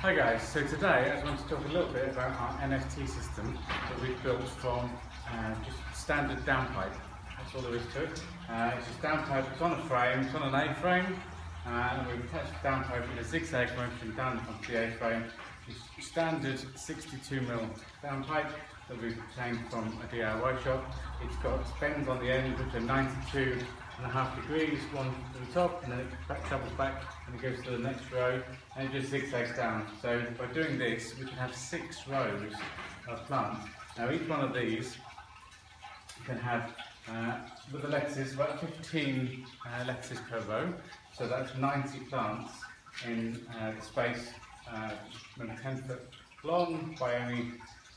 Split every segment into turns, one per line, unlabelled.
Hi guys, so today I just want to talk a little bit about our NFT system that we've built from uh, just standard downpipe. That's all there is to it. Uh, it's just downpipe, it's on a frame, it's on an A-frame, uh, and we've attached the downpipe with a zigzag motion down onto the A-frame. It's standard 62mm downpipe that we've obtained from a DIY shop. It's got bends on the end which are 92 and a half degrees, one to the top, and then it back, travels back and it goes to the next row, and it just zigzags down. So by doing this, we can have six rows of plants. Now each one of these can have, uh, with the lettuces, about 15 uh, lettuces per row, so that's 90 plants in uh, the space, uh, 10 foot long by only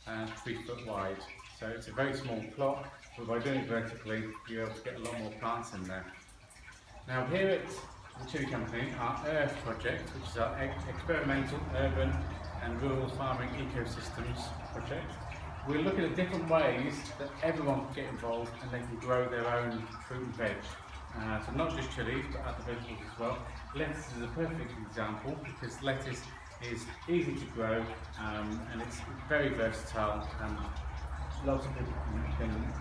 uh, 3 foot wide. So it's a very small plot, but by doing it vertically, you're able to get a lot more plants in there. Now here at the Chili Company, our Earth project, which is our experimental urban and rural farming ecosystems project, we're looking at different ways that everyone can get involved and they can grow their own fruit and veg. Uh, so not just chilies, but other vegetables as well. Lettuce is a perfect example because lettuce is easy to grow um, and it's very versatile and lots of people can, can.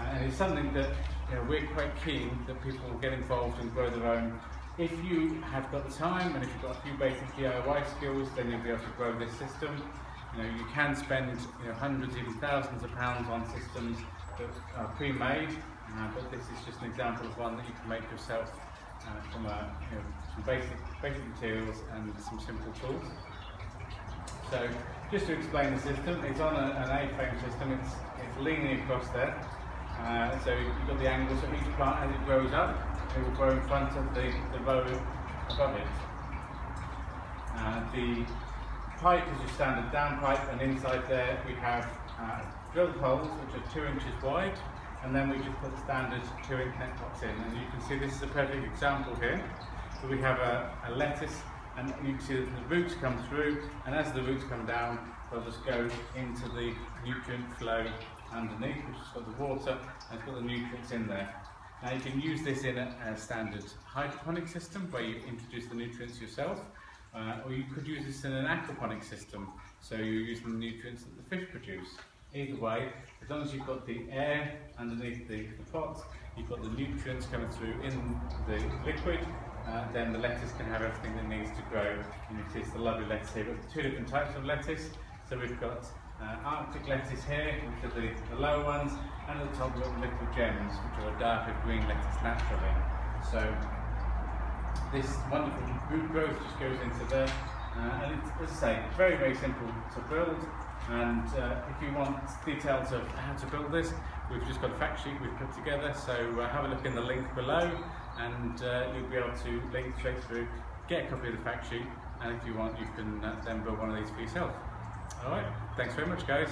Uh, and it's something that you know, we're quite keen that people get involved and grow their own. If you have got the time and if you've got a few basic DIY skills, then you'll be able to grow this system. You know, you can spend you know, hundreds, even thousands of pounds on systems that are pre-made, uh, but this is just an example of one that you can make yourself uh, from a, you know, basic, basic materials and some simple tools. So just to explain the system, it's on a, an A-frame system, it's, it's leaning across there. Uh, so you've got the angle, so each plant as it grows up, it will grow in front of the, the row above it. Uh, the pipe is your standard down pipe and inside there we have uh, drilled holes which are two inches wide and then we just put standard two inch net pots in and you can see this is a perfect example here. So we have a, a lettuce and you can see that the roots come through and as the roots come down they'll just go into the nutrient flow underneath which has got the water and it's got the nutrients in there. Now you can use this in a, a standard hydroponic system where you introduce the nutrients yourself uh, or you could use this in an aquaponic system so you're using the nutrients that the fish produce. Either way, as long as you've got the air underneath the, the pot, you've got the nutrients coming through in the liquid, uh, then the lettuce can have everything that needs to grow. And it's the lovely lettuce here. Got two different types of lettuce. So we've got uh, Arctic lettuce here, which are the, the lower ones, and at the top we've got the little gems, which are a darker green lettuce naturally. So this wonderful root growth just goes into there. Uh, and it's, as I say, very, very simple to build. And uh, if you want details of how to build this, we've just got a fact sheet we've put together. So uh, have a look in the link below and uh, you'll be able to link straight through, get a copy of the fact sheet, and if you want, you can uh, then build one of these for yourself. All right, thanks very much, guys.